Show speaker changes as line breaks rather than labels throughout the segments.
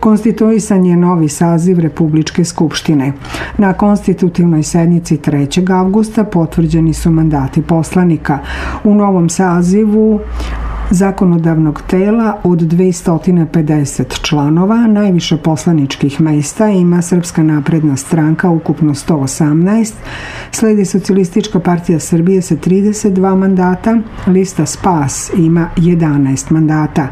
Konstituisan je novi saziv Republičke skupštine. Na konstitutivnoj sednici 3. avgusta potvrđeni su mandati poslanika. U novom sazivu zakonodavnog tela od 250 članova, najviše poslaničkih mesta ima Srpska napredna stranka, ukupno 118, sledi Socijalistička partija Srbije sa 32 mandata, lista SPAS ima 11 mandata.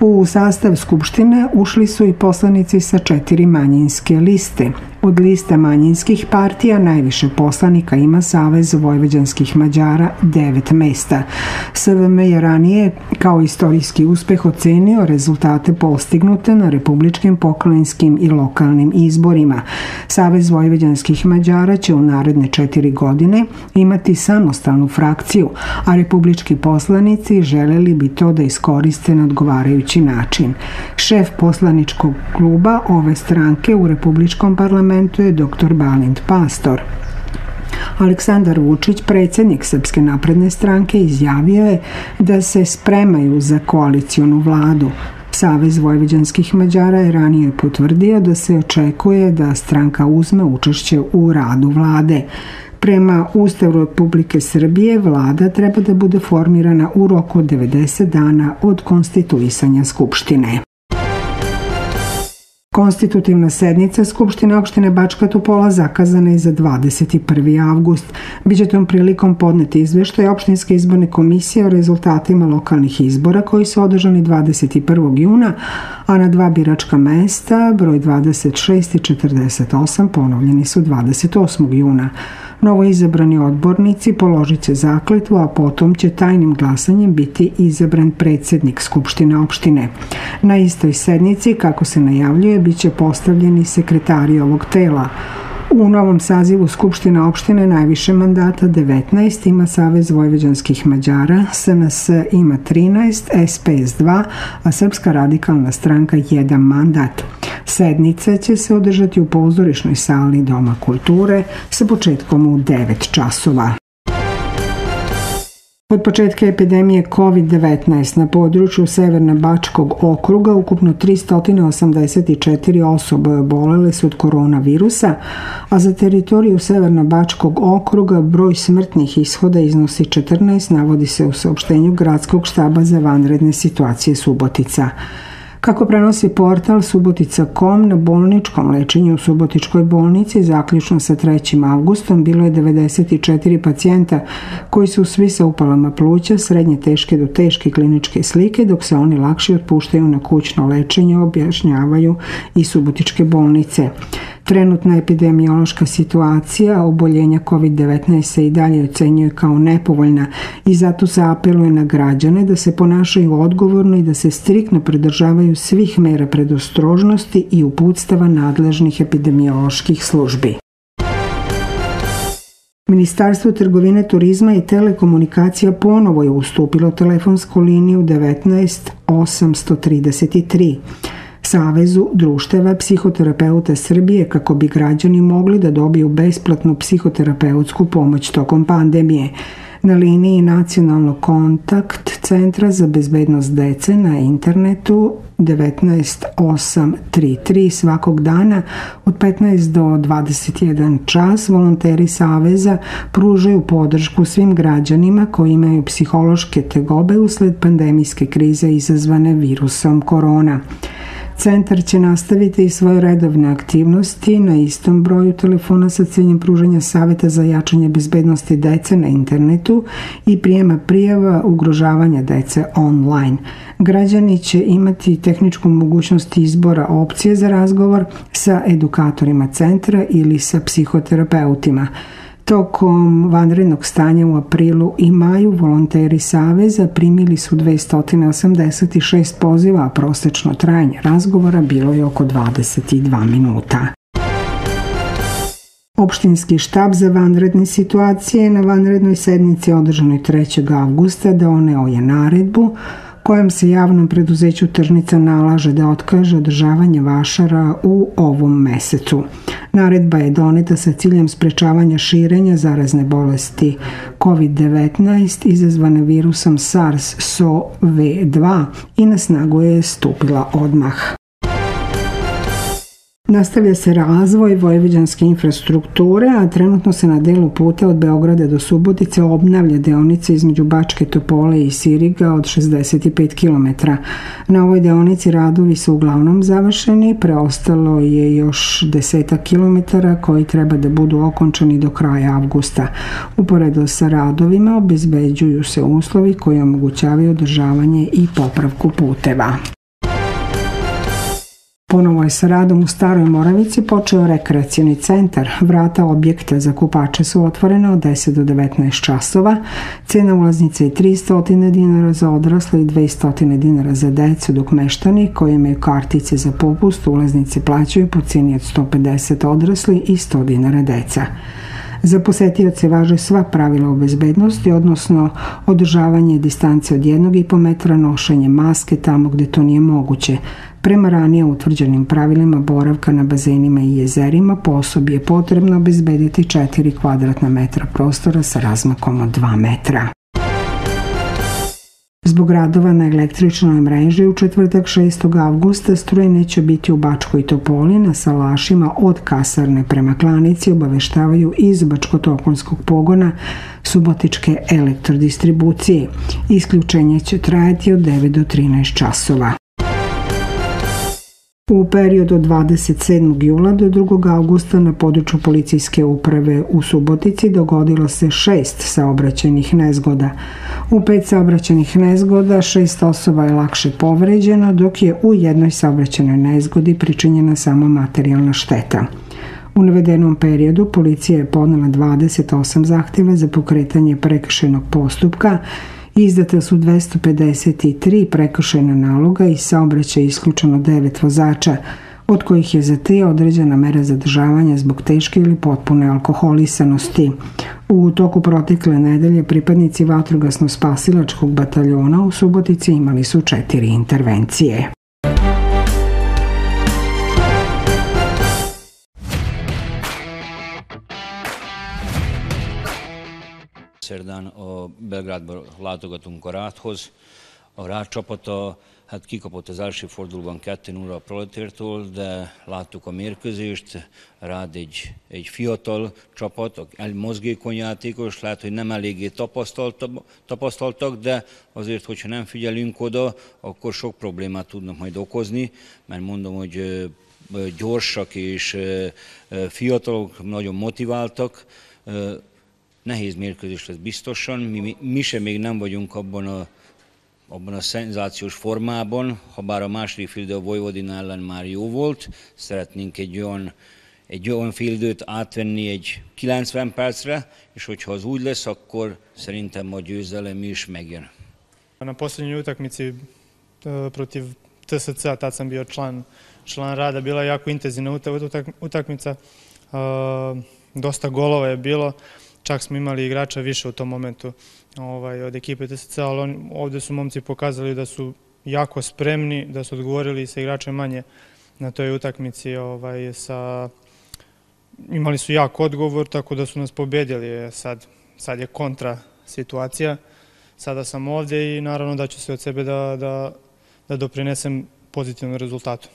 U sastav Skupštine ušli su i poslanici sa četiri manjinske liste. Od liste manjinskih partija najviše poslanika ima Savez vojvođanskih Mađara devet mesta. SVM je ranije kao istorijski uspeh ocenio rezultate postignute na republičkim, pokrajinskim i lokalnim izborima. Savez vojvođanskih Mađara će u naredne četiri godine imati samostalnu frakciju, a republički poslanici želeli bi to da iskoriste na odgovarajući način. Šef poslaničkog kluba ove stranke u republičkom parlamentu je dr. Balint Pastor. Aleksandar Vučić, predsednik Srpske napredne stranke, izjavio je da se spremaju za koalicijonu vladu. Savez vojvođanskih Mađara je ranije potvrdio da se očekuje da stranka uzme učešće u radu vlade. Prema Ustavu Republike Srbije vlada treba da bude formirana u roku od 90 dana od konstituisanja Skupštine. Konstitutivna sednica Skupštine opštine Bačka Topola zakazana je za 21. avgust. Biće tom prilikom podneti izveštaj opštinske izborne komisije o rezultatima lokalnih izbora koji su održani 21. juna, a na dva biračka mesta, broj 26 i 48, ponovljeni su 28. juna. Novo izabrani odbornici položit će zakletvu, a potom će tajnim glasanjem biti izabran predsednik Skupštine opštine. Na istoj sednici, kako se najavljuje, biće postavljeni sekretari ovog tela. U novom sazivu Skupština opštine najviše mandata 19 ima Savez vojvođanskih Mađara, SNS ima 13, SPS 2, a Srpska radikalna stranka 1 mandat. Sednica će se održati u pozorišnoj sali Doma kulture sa početkom u 9 časova. Od početka epidemije COVID-19 na području Severno-Bačkog okruga ukupno 384 osobe obolele su od koronavirusa, a za teritoriju Severno-Bačkog okruga broj smrtnih ishoda iznosi 14, navodi se u saopštenju Gradskog štaba za vanredne situacije Subotica. Kako prenosi portal Subotica.com na bolničkom lečenju u Subotičkoj bolnici zaključno sa 3. avgustom bilo je 94 pacijenta koji su svi sa upalama pluća srednje teške do teške kliničke slike dok se oni lakše otpuštaju na kućno lečenje objašnjavaju i Subotičke bolnice. Trenutna epidemiološka situacija oboljenja COVID-19 se i dalje ocenjuje kao nepovoljna i zato se apeluje na građane da se ponašaju odgovorno i da se striktno pridržavaju svih mera predostrožnosti i uputstava nadležnih epidemioloških službi. Ministarstvo trgovine, turizma i telekomunikacija ponovo je ustupilo telefonsku liniju 19 833. Savezu društava psihoterapeuta Srbije kako bi građani mogli da dobiju besplatnu psihoterapeutsku pomoć tokom pandemije. Na liniji Nacionalnog kontakt Centra za bezbednost dece na internetu 19833 svakog dana od 15 do 21 čas volonteri Saveza pružaju podršku svim građanima koji imaju psihološke tegobe usled pandemijske krize izazvane virusom korona. Centar će nastaviti i svoje redovne aktivnosti na istom broju telefona sa ciljem pružanja saveta za jačanje bezbednosti dece na internetu i prijema prijava ugrožavanja dece online. Građani će imati tehničku mogućnost izbora opcije za razgovor sa edukatorima centra ili sa psihoterapeutima. Tokom vanrednog stanja u aprilu i maju volonteri Saveza primili su 286 poziva, a prosečno trajanje razgovora bilo je oko 22 minuta. Opštinski štab za vanredne situacije na vanrednoj sednici održanoj 3. avgusta doneo je naredbu kojem se javnom preduzeću Tržnica nalaže da otkaže održavanje vašara u ovom mesecu. Naredba je doneta sa ciljem sprečavanja širenja zarazne bolesti COVID-19 izazvane virusom SARS-CoV-2 i na snagu je stupila odmah. Nastavlja se razvoj vojvođanske infrastrukture, a trenutno se na delu puta od Beograda do Subotice obnavlja deonica između Bačke Topole i Siriga od 65 km. Na ovoj deonici radovi su uglavnom završeni, preostalo je još deseta kilometara koji treba da budu okončani do kraja avgusta. Uporedo sa radovima obezbeđuju se uslovi koji omogućavaju održavanje i popravku puteva. Ponovo je sa radom u Staroj Moravici počeo rekreacijani centar. Vrata objekta za kupače su otvorena od 10 do 19 časova. Cena ulaznice je 300 dinara za odrasle i 200 dinara za decu, dok meštani koji imaju kartice za popust ulaznice plaćaju po cijeni od 150 odrasli i 100 dinara deca. Za posetioce važe sva pravila o bezbednosti, odnosno održavanje distance od 1,5 metra, nošenje maske tamo gde to nije moguće. Prema ranije utvrđenim pravilima boravka na bazenima i jezerima po osobi je potrebno obezbediti 4 kvadratna metra prostora sa razmakom od 2 metra. Zbog radova na električnoj mreži u četvrtak 6. avgusta struje neće biti u Bačkoj Topoli na salašima od kasarne prema klanici obaveštavaju iz Bačko-Tokonskog pogona subotičke elektrodistribucije. Isključenje će trajati od 9 do 13 časova. U periodu od 27. jula do 2. augusta na području policijske uprave u Subotici dogodilo se šest saobraćenih nezgoda. U pet saobraćenih nezgoda šest osoba je lakše povređeno, dok je u jednoj saobraćenoj nezgodi pričinjena samo materijalna šteta. U navedenom periodu policija je podnela 28 zahtjeva za pokretanje prekršenog postupka Izdata su 253 prekršajna naloga i saobraćaj isključeno 9 vozača, od kojih je za te određena mera zadržavanja zbog teške ili potpune alkoholisanosti. U toku protekle nedelje pripadnici vatrogasno-spasilačkog bataljona u Subotici imali su četiri intervencije.
szerdán a Belgrádban látogatunk a Ráthoz. A Rát hát kikapott az első fordulóban 2 0 a Proletértól, de láttuk a mérkőzést. Rád egy, egy fiatal csapat, egy mozgékony játékos, lehet, hogy nem eléggé tapasztaltak, de azért, hogyha nem figyelünk oda, akkor sok problémát tudnak majd okozni, mert mondom, hogy gyorsak és fiatalok, nagyon motiváltak, nehéz mérkőzés lesz biztosan. Mi, mi sem még nem vagyunk abban a, abban a szenzációs formában, ha bár a második fildő a Vojvodin ellen már jó volt, szeretnénk egy olyan, egy olyan fildőt átvenni egy 90 percre, és hogyha az úgy lesz, akkor szerintem a győzelem is megjön.
Na posljednjoj utakmici protiv TSC, tad sam bio član, član rada, bila je jako intenzivna utakmica, dosta golova je bilo, čak smo imali igrača više u tom momentu ovaj, od ekipe TSC, ali on, ovde su momci pokazali da su jako spremni, da su odgovorili sa igračem manje na toj utakmici ovaj, sa imali su jak odgovor, tako da su nas pobedili. Sad, sad je kontra situacija. Sada sam ovde i naravno da ću se od sebe da, da, da doprinesem pozitivnom rezultatu.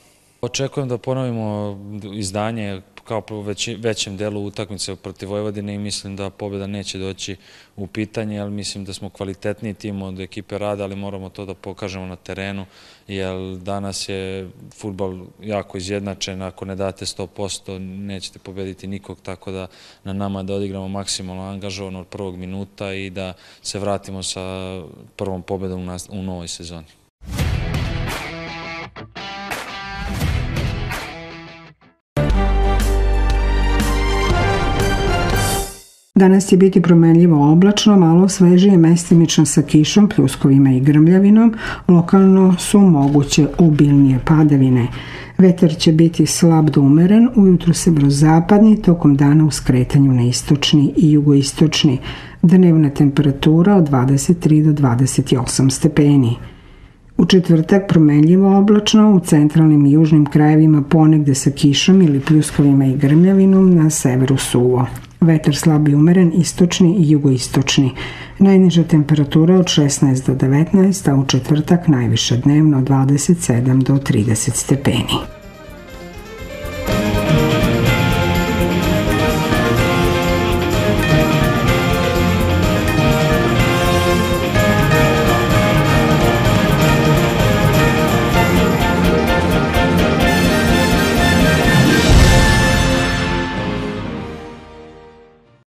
Očekujem da ponovimo izdanje kao po već, većem delu utakmice protiv Vojvodine i mislim da pobjeda neće doći u pitanje, ali mislim da smo kvalitetniji tim od ekipe rada, ali moramo to da pokažemo na terenu, jer danas je futbol jako izjednačen, ako ne date 100% nećete pobediti nikog, tako da na nama da odigramo maksimalno angažovano od prvog minuta i da se vratimo sa prvom pobedom u novoj sezoni.
Danas će biti promenljivo oblačno, malo svežije mestimično sa kišom, pljuskovima i grmljavinom. Lokalno su moguće obilnije padavine. Vetar će biti slab do umeren, ujutru se brozapadni, tokom dana u skretanju na istočni i jugoistočni. Dnevna temperatura od 23 do 28 stepeni. U četvrtak promenljivo oblačno, u centralnim i južnim krajevima ponegde sa kišom ili pljuskovima i grmljavinom, na severu suvo. Vetar slab i umeren, istočni i jugoistočni. Najniža temperatura od 16 do 19, a u četvrtak najviša dnevno 27 do 30 stepeni.